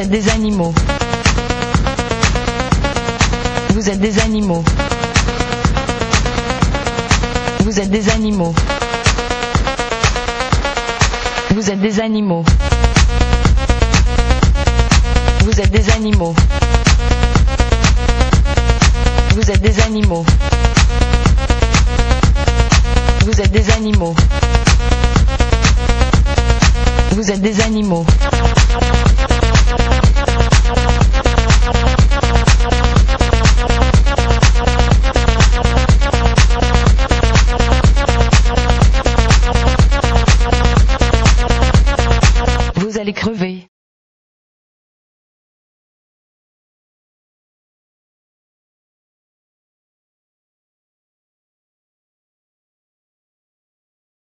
êtes des animaux. Vous êtes des animaux. Vous êtes des animaux. Vous êtes des animaux. Vous êtes des animaux. Vous êtes des animaux. Vous êtes des animaux. Vous êtes des animaux. Vous allez crever.